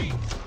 Retreat.